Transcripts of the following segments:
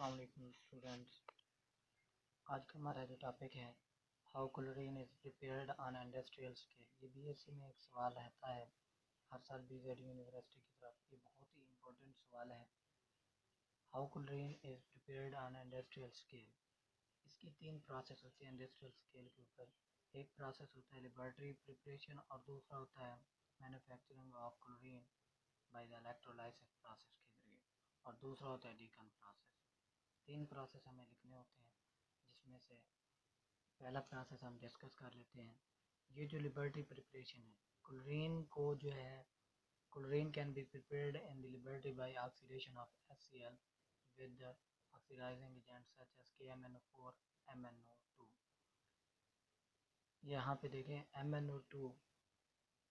السلام علیکم اسٹوڈینٹس آج کا ہمارا جو ٹاپک ہے how chlorine is prepared on industrial scale یہ بی ایس سی میں ایک سوال رہتا ہے۔ ہر سال بی زیڈ یونیورسٹی کی طرف یہ بہت ہی امپورٹنٹ سوال ہے۔ How chlorine is prepared on industrial scale اس کی تین پروسیس ہوتی ہیں انڈسٹریل اسکیل کے اوپر۔ ایک پروسیس ہوتا ہے لیبارٹری پریپریشن اور دوسرا ہوتا ہے manufacturing of chlorine by the electrolysis process کے ذریعے۔ اور دوسرا ہوتا ہے ڈیکن پروسیس تین پروسیس ہمیں لکھنے ہوتے ہیں، جس میں سے پہلا پروسیس ہم ڈسکس کر لیتے ہیں۔ یہ جو لیبرٹی پریپریشن ہے کلورین کو جو ہے chlorine can be prepared in the laboratory by oxidation of S C L with oxidizing agent such as K M N O four M N O two یہاں پہ دیکھیں M N O two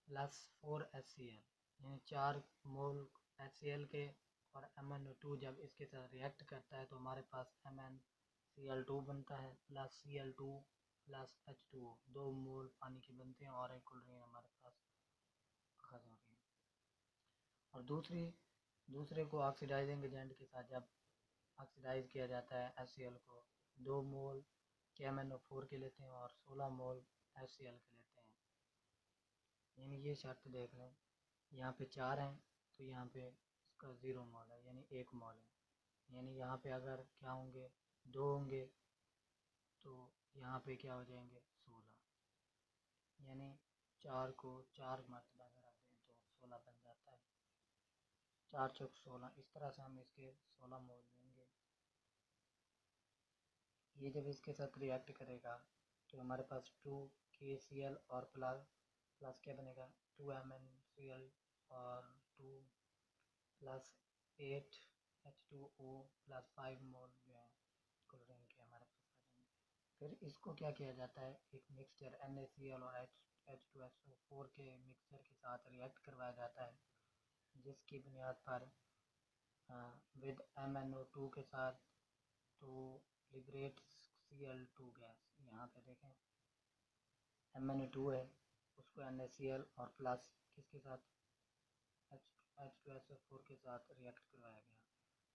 plus four S C L یعنی چار مول S C L کے اور M N O to جب اس کے ساتھ ریئیکٹ کرتا ہے تو ہمارے پاس M N C L two بنتا ہے plus C L two plus H two O دو مول پانی کے بنتے ہیں اور ایک کلورین ہمارے پاس اخذ ہو رہی ہے. اور دوسری، دوسرے کو آکسیڈائزنگ ایجنٹ کے ساتھ جب آکسیڈائز کیا جاتا ہے ایس سی ایل کو، دو مول کے ایم این او فور کے لیتے ہیں اور سولہ مول ایس سی ایل کے لیتے ہیں. یعنی یہ شرط دیکھ لیں، یہاں پہ چار ہیں تو یہاں پہ کا زیرو مال ہے یعنی ایک مال ہے۔ یعنی یہاں پہ اگر کیا ہوں گے، دو ہوں گے، تو یہاں پہ کیا ہو جائیں گے؟ سولہ۔ یعنی چار کو چار مرتبہ اگر آپ دیں تو سولہ بن جاتا ہے۔ چار چوک سولہ، اس طرح سے ہم اس کے سولہ مول لیں گے۔ یہ جب اس کے ساتھ ریئیکٹ کرے گا، تو ہمارے پاس ٹو کے سی ایل اور پلس پلس کیا بنے گا؟ Two M N C L اور two plus eight H two O plus five مول جو ہیں کلورین کے ہمارے پاس آ جائیں گے پھر اس کو کیا کیا جاتا ہے ایک mixture N A C L اور H H two S O four کے مکسچر کے ساتھ ریئیکٹ کروایا جاتا ہے جس کی بنیاد پر with M N O two کے ساتھ to liberate C L two gas یہاں پہ دیکھیں ایم این او ٹو ہے اس کو این اے سی ایل اور پلس کس کے ساتھ H H two S O four کے ساتھ ریئیکٹ کروایا گیا۔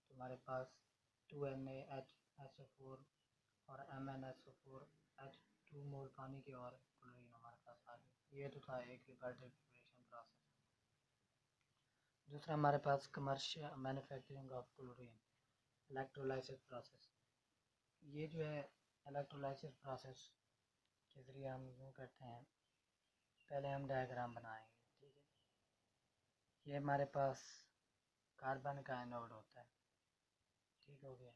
تو ہمارے پاس two N A H S O four اور M N S O four H two مول پانی کے اور کلورین ہمارے پاس آ گئی یہ تو تھا ایک لیبارٹری پروسیس دوسرا، ہمارے پاس commercial manufacturing of chlorine electrolysis process یہ جو ہے الیکٹرولائسس پروسیس کے ذریعے ہم یوں کرتے ہیں۔ پہلے ہم ڈائیگرام بنائیں گے۔ یہ ہمارے پاس کاربن کا اینوڈ ہوتا ہے۔ ٹھیک ہو گیا۔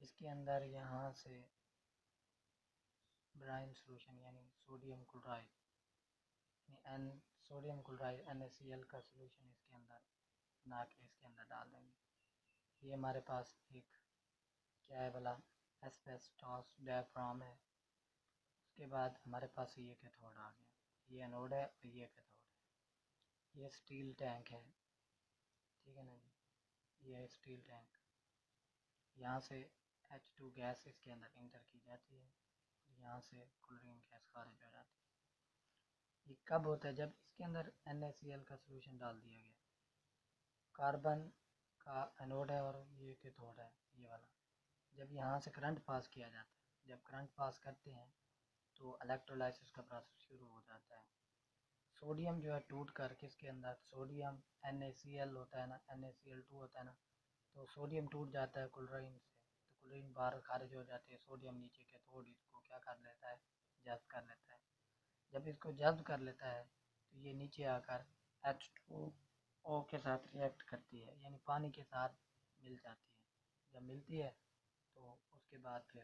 اس کے اندر یہاں سے برائن سولوشن یعنی سوڈیم کلورائڈ یعنی an sodium chloride N A C L کا سولوشن اس کے اندر بنا کے اس کے اندر ڈال دیں گے۔ یہ ہمارے پاس ایک کیا ہے بلا ایسپیسٹاس ڈائفرام ہے۔ اس کے بعد ہمارے پاس یہ کیتھوڈ آ گیا۔ یہ انوڈ ہے اور یہ کیتھوڈ یہ اسٹیل ٹینک ہے۔ ٹھیک ہے نا جی؟ یہ اسٹیل ٹینک۔ یہاں سے ایچ ٹو گیس اس کے اندر انٹر کی جاتی ہے۔ یہاں سے کولرین گیس خارج ہو جاتی ہے۔ یہ کب ہوتا ہے؟ جب اس کے اندر این اے سی ایل کا سلوشن ڈال دیا گیا۔ کاربن کا انوڈ ہے اور یہ کیتھوڈ ہے، یہ والا۔ جب یہاں سے کرنٹ پاس کیا جاتا ہے، جب کرنٹ پاس کرتے ہیں تو الیکٹرولائسس کا پروسیس شروع ہو جاتا ہے۔ سوڈیم جو ہے ٹوٹ کر کس کے اندر sodium N A C L ہوتا ہے نا N A C L two ہوتا ہے نا، تو سوڈیم ٹوٹ جاتا ہے کلورین سے، تو کلورین باہر خارج ہو جاتے ہیں سوڈیم نیچے کے تھوڑ اس کو کیا کر لیتا ہے؟ جذب کر لیتا ہے۔ جب اس کو جذب کر لیتا ہے، تو یہ نیچے آ کر ایچ ٹو او کے ساتھ ریئیکٹ کرتی ہے یعنی پانی کے ساتھ مل جاتی ہے۔ جب ملتی ہے، تو اس کے بعد پھر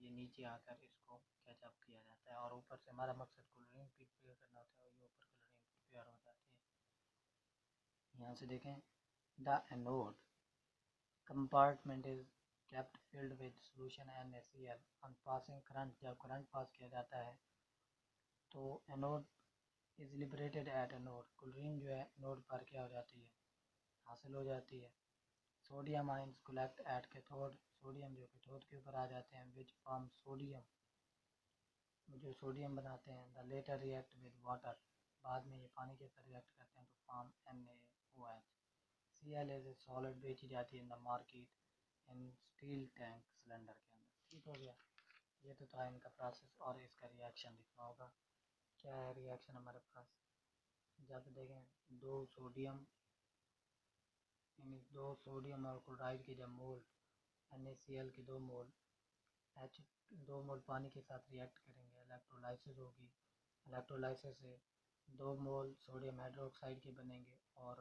یہ نیچے آ کر اس کو کیچ اپ کیا جاتا ہے اور اوپر سے ہمارا مقصد کلرنگ کلورین پریپیئر کرنا ہوتا ہے اور یہ اوپر کلرنگ کلورین پریپیئر ہو جاتی ہے یہاں سے دیکھیں، the anode compartment is kept filled with solution N A C L on passing current جب کرنٹ پاس کیا جاتا ہے تو anode is liberated at anode chlorine جو ہے نوڈ پر کیا ہو جاتی ہے، حاصل ہو جاتی ہے۔ Sodium ions collect at cathode sodium جو کیتھوڈ کے اوپر آ جاتے ہیں وچ فارم سوڈیم جو سوڈیم بناتے ہیں the latter react with water بعد میں یہ پانی کے ساتھ ریئیکٹ کرتے ہیں تو form N A O H C L as a solid بیچی جاتی ہے in the market in steel tank cylinder کے اندر ٹھیک ہو گیا یہ تو تھا ان کا پروسیس اور اس کا ریئیکشن لکھنا ہوگا کیا ہے ریئیکشن ہمارے پاس جب دیکھیں دو سوڈیم یعنی دو سوڈیم اور کلورائڈ کے جب مول این اے سی ایل کے دو مول ایچ دو مول پانی کے ساتھ ریئیکٹ کریں گے الیکٹرولائسس ہوگی۔ الیکٹرولائسس سے دو مول سوڈیم ہائیڈروکسائڈ کے بنیں گے اور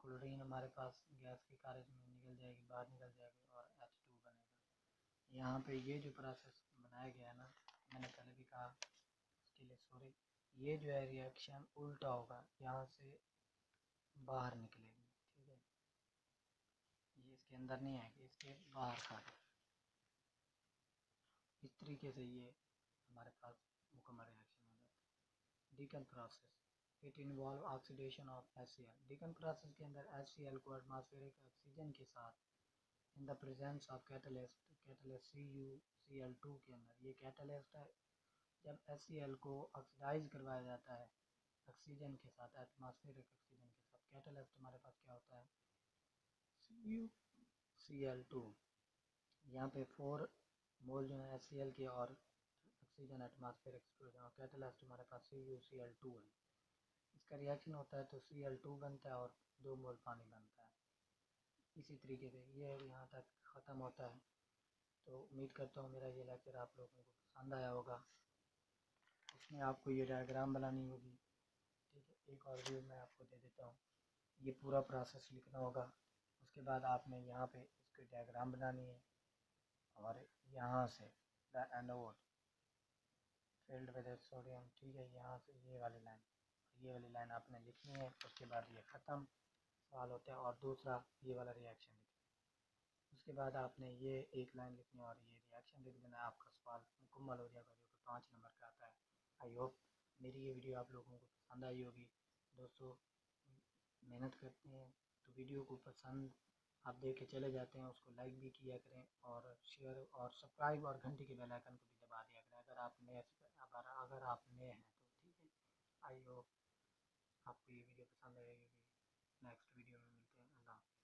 کلورین ہمارے پاس گیس کے کارج میں نکل جائے گی، باہر نکل جائے گی اور ایچ ٹو بنے گا۔ یہاں پہ یہ جو پروسیس بنایا گیا ہے نا، میں نے پہلے بھی کہا اس کے لیے سوری یہ جو ہے ریئیکشن الٹا ہوگا، یہاں سے باہر نکلے گی ٹھیک ہے یہ اس کے اندر نہیں آئے گی اس کے باہر کھا اس طریقے سے یہ ہمارے پاس مکمل ریئیکشن ہو جاتا ہے۔ Deacon process it involve oxidation of S C L Deacon process کے اندر ایس سی ایل کو ایٹماسفیرک آکسیجن کے ساتھ in the presence of catalyst catalyst C U C L two کے اندر۔ یہ کیٹلسٹ ہے۔ جب ایس سی ایل کو آکسیڈائز کروایا جاتا ہے آکسیجن کے ساتھ ایٹماسفیرک آکسیجن کے ساتھ کیٹلسٹ ہمارے پاس کیا ہوتا ہے؟ C U C L two یہاں پہ فور مول جو ہے سی ایل کے اور آکسیجن ایٹماسفیئر ایکسپلوژن اور کیٹلسٹ ہمارے پاس C U C L two ہے۔ اس کا ریئیکشن ہوتا ہے تو سی ایل ٹو بنتا ہے اور دو مول پانی بنتا ہے۔ اسی طریقے سے یہ یہاں تک ختم ہوتا ہے۔ تو امید کرتا ہوں میرا یہ لیکچر آپ لوگوں کو پسند آیا ہوگا۔ اس میں آپ کو یہ ڈائیگرام بنانی ہوگی۔ ٹھیک ہے، ایک اور ویو میں آپ کو دے دیتا ہوں۔ یہ پورا پروسیس لکھنا ہوگا۔ اس کے بعد آپ نے یہاں پہ اس کی ڈائیگرام بنانی ہے۔ اور یہاں سے the anode field with sodium ٹھیک ہے، یہاں سے یہ والی لائن یہ والی لائن آپ نے لکھنی ہے، اس کے بعد یہ ختم سوال ہوتا ہے اور دوسرا یہ والا ریئیکشن لکھنا اس کے بعد آپ نے یہ ایک لائن لکھنی ہے اور یہ ریئیکشن لکھ دینا آپ کا سوال مکمل ہو جائے گا، جو کہ پانچ نمبر کا آتا ہے۔ آئی ہوپ میری یہ ویڈیو آپ لوگوں کو پسند آئی ہوگی۔ دوستو، محنت کرتے ہیں۔ تو ویڈیو کو پسند آپ دیکھ کے چلے جاتے ہیں، اس کو لائک بھی کیا کریں اور شیئر اور سبسکرائب اور گھنٹی کے بیل آئکن کو بھی دبا دیا کریں۔ اگر آپ نئے اگر آپ نئے ہیں تو ٹھیک ہے۔ آئی ہوپ آپ کو یہ ویڈیو پسند آئے گی۔ نیکسٹ ویڈیو میں ملتے ہیں۔ اللہ